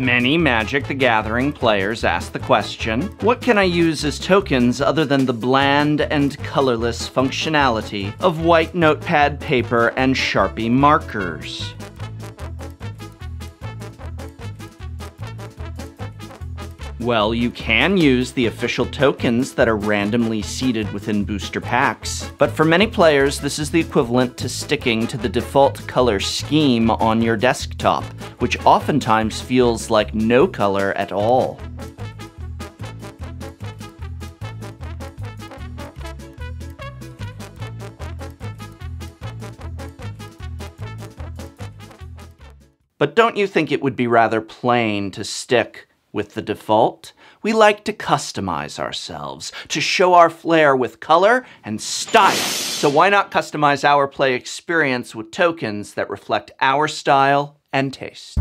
Many Magic the Gathering players ask the question what can I use as tokens other than the bland and colorless functionality of white notepad paper and Sharpie markers? Well, you can use the official tokens that are randomly seeded within booster packs, but for many players, this is the equivalent to sticking to the default color scheme on your desktop, which oftentimes feels like no color at all. But don't you think it would be rather plain to stick with the default, we like to customize ourselves, to show our flair with color and style. So why not customize our play experience with tokens that reflect our style and taste?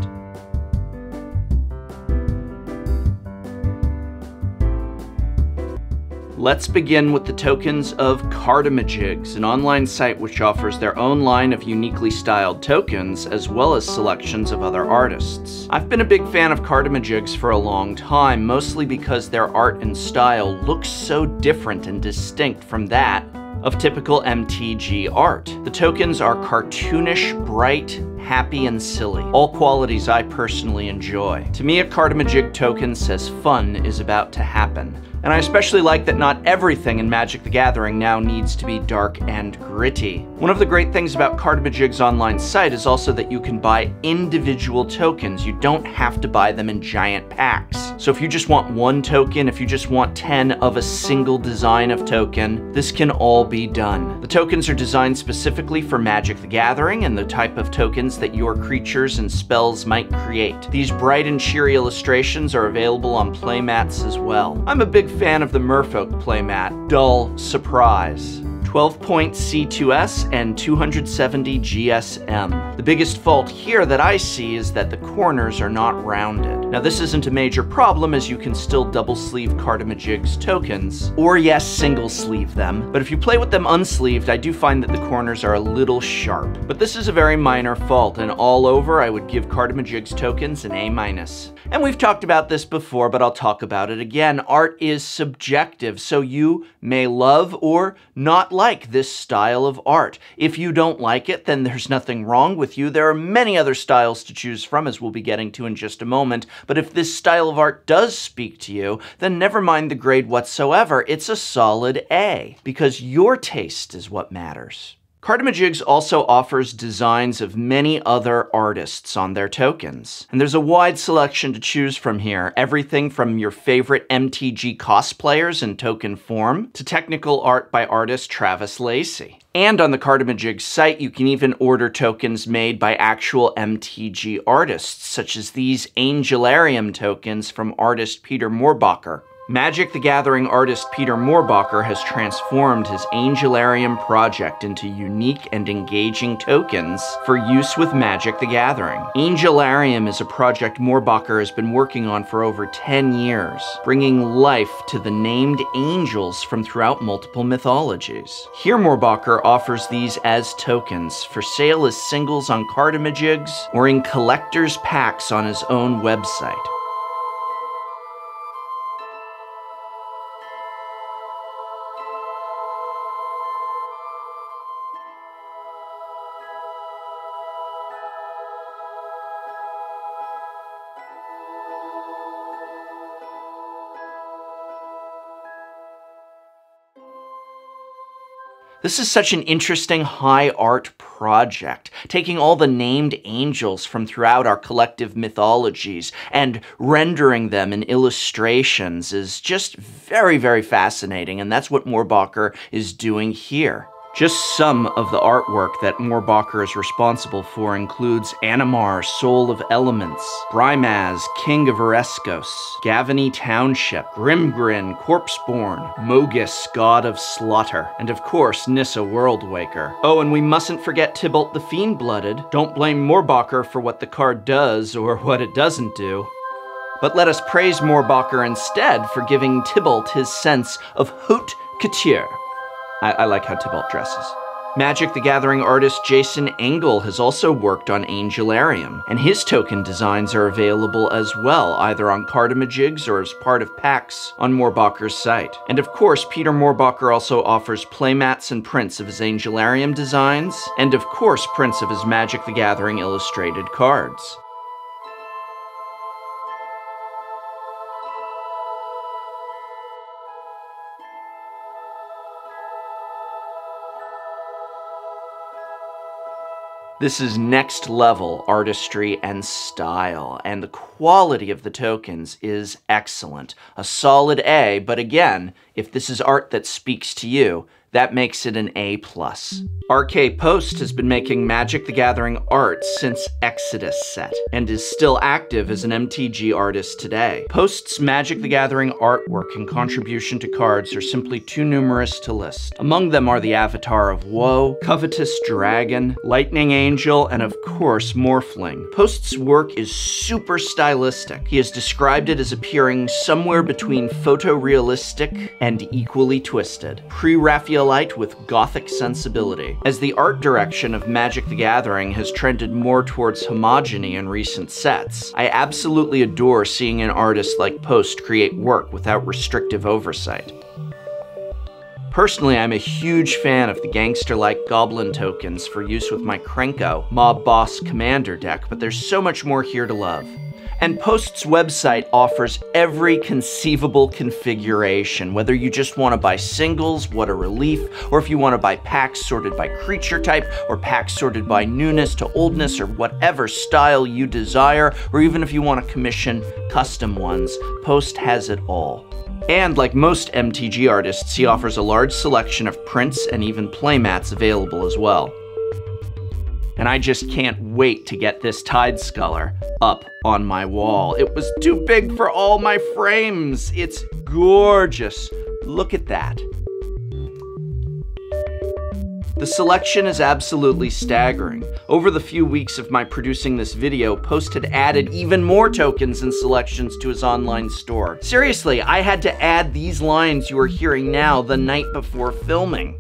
Let's begin with the tokens of Cardamajigs, an online site which offers their own line of uniquely styled tokens, as well as selections of other artists. I've been a big fan of Cardamajigs for a long time, mostly because their art and style looks so different and distinct from that of typical MTG art. The tokens are cartoonish, bright, happy, and silly, all qualities I personally enjoy. To me, a Cardamajig token says fun is about to happen. And I especially like that not everything in Magic the Gathering now needs to be dark and gritty. One of the great things about Cardamajig's online site is also that you can buy individual tokens. You don't have to buy them in giant packs. So if you just want one token, if you just want 10 of a single design of token, this can all be done. The tokens are designed specifically for Magic the Gathering and the type of tokens that your creatures and spells might create. These bright and cheery illustrations are available on playmats as well. I'm a big fan of the Merfolk playmat, Dull Surprise. 12 point C2S and 270 GSM. The biggest fault here that I see is that the corners are not rounded. Now this isn't a major problem as you can still double sleeve Cardamajig's tokens, or yes, single sleeve them, but if you play with them unsleeved, I do find that the corners are a little sharp. But this is a very minor fault, and all over I would give Cardamajig's tokens an A-. minus. And we've talked about this before, but I'll talk about it again. Art is subjective, so you may love or not like this style of art. If you don't like it, then there's nothing wrong with you. There are many other styles to choose from, as we'll be getting to in just a moment. But if this style of art does speak to you, then never mind the grade whatsoever. It's a solid A, because your taste is what matters. Cardamajigs also offers designs of many other artists on their tokens. And there's a wide selection to choose from here, everything from your favorite MTG cosplayers in token form to technical art by artist Travis Lacey. And on the Cardamajig site, you can even order tokens made by actual MTG artists, such as these Angelarium tokens from artist Peter Mohrbacher. Magic the Gathering artist Peter Mohrbacher has transformed his Angelarium project into unique and engaging tokens for use with Magic the Gathering. Angelarium is a project Mohrbacher has been working on for over 10 years, bringing life to the named angels from throughout multiple mythologies. Here Mohrbacher offers these as tokens for sale as singles on Cardamajigs or in collector's packs on his own website. This is such an interesting high art project, taking all the named angels from throughout our collective mythologies and rendering them in illustrations is just very, very fascinating, and that's what Mohrbacher is doing here. Just some of the artwork that Mohrbacher is responsible for includes Animar, Soul of Elements, Brimaz, King of Oreskos, Gavony Township, Grimgrin, Corpseborn, Mogis, God of Slaughter, and of course Nissa Worldwaker. Oh, and we mustn't forget Tibalt the Fiend-Blooded. Don't blame Mohrbacher for what the card does or what it doesn't do. But let us praise Mohrbacher instead for giving Tibalt his sense of haute couture. I, I like how Tibalt dresses. Magic the Gathering artist Jason Engel has also worked on Angelarium, and his token designs are available as well, either on Cardamajigs or as part of packs on Mohrbacher's site. And of course, Peter Mohrbacher also offers playmats and prints of his Angelarium designs, and of course, prints of his Magic the Gathering illustrated cards. This is next level artistry and style, and the quality of the tokens is excellent. A solid A, but again, if this is art that speaks to you, that makes it an A+. plus. RK Post has been making Magic the Gathering art since Exodus set, and is still active as an MTG artist today. Post's Magic the Gathering artwork and contribution to cards are simply too numerous to list. Among them are the Avatar of Woe, Covetous Dragon, Lightning Angel, and of course Morphling. Post's work is super stylistic. He has described it as appearing somewhere between photorealistic and equally twisted. Pre-Raphaelite with gothic sensibility. As the art direction of Magic the Gathering has trended more towards homogeny in recent sets, I absolutely adore seeing an artist like Post create work without restrictive oversight. Personally, I'm a huge fan of the gangster-like goblin tokens for use with my Krenko Mob Boss Commander deck, but there's so much more here to love. And Post's website offers every conceivable configuration, whether you just want to buy singles, what a relief, or if you want to buy packs sorted by creature type, or packs sorted by newness to oldness, or whatever style you desire, or even if you want to commission custom ones, Post has it all. And like most MTG artists, he offers a large selection of prints and even playmats available as well and I just can't wait to get this Tidescully up on my wall. It was too big for all my frames. It's gorgeous. Look at that. The selection is absolutely staggering. Over the few weeks of my producing this video, Post had added even more tokens and selections to his online store. Seriously, I had to add these lines you are hearing now the night before filming.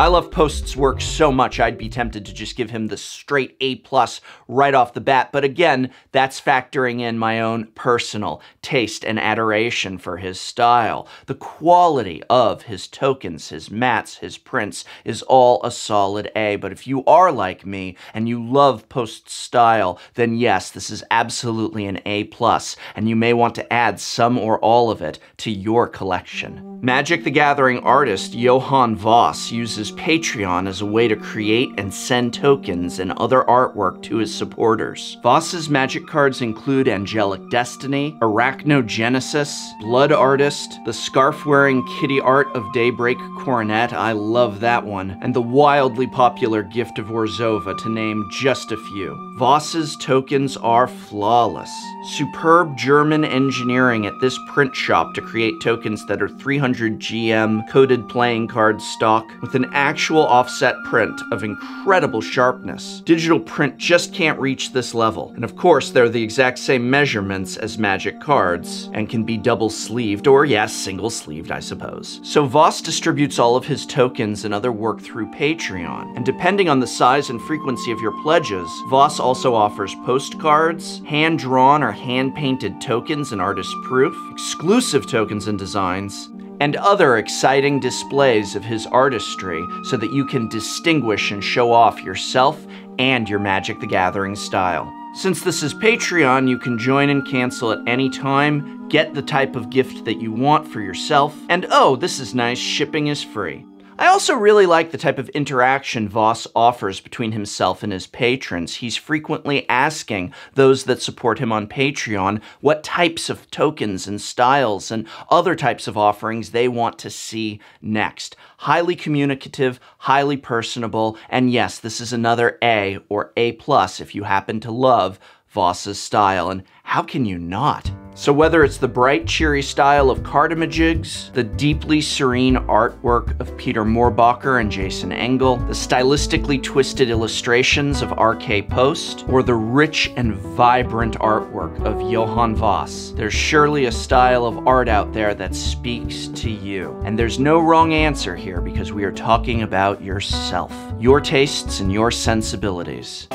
I love Post's work so much I'd be tempted to just give him the straight A plus right off the bat, but again, that's factoring in my own personal taste and adoration for his style. The quality of his tokens, his mats, his prints is all a solid A, but if you are like me and you love Post's style, then yes, this is absolutely an A plus, and you may want to add some or all of it to your collection. Magic the Gathering artist Johan Voss uses Patreon as a way to create and send tokens and other artwork to his supporters. Voss's magic cards include Angelic Destiny, Arachnogenesis, Blood Artist, the scarf-wearing kitty art of Daybreak Coronet, I love that one, and the wildly popular Gift of Orzhova to name just a few. Voss's tokens are flawless. Superb German engineering at this print shop to create tokens that are 300 GM coded playing card stock with an actual offset print of incredible sharpness. Digital print just can't reach this level. And of course, they're the exact same measurements as Magic cards, and can be double sleeved, or yes, single sleeved, I suppose. So Voss distributes all of his tokens and other work through Patreon, and depending on the size and frequency of your pledges, Voss also offers postcards, hand-drawn or hand-painted tokens and artist proof, exclusive tokens and designs, and other exciting displays of his artistry so that you can distinguish and show off yourself and your Magic the Gathering style. Since this is Patreon, you can join and cancel at any time, get the type of gift that you want for yourself, and oh, this is nice, shipping is free. I also really like the type of interaction Voss offers between himself and his patrons. He's frequently asking those that support him on Patreon what types of tokens and styles and other types of offerings they want to see next. Highly communicative, highly personable, and yes, this is another A or A plus if you happen to love Voss's style, and how can you not? So whether it's the bright, cheery style of Cardamajigs, the deeply serene artwork of Peter Mohrbacher and Jason Engel, the stylistically twisted illustrations of R.K. Post, or the rich and vibrant artwork of Johann Voss, there's surely a style of art out there that speaks to you. And there's no wrong answer here because we are talking about yourself, your tastes and your sensibilities.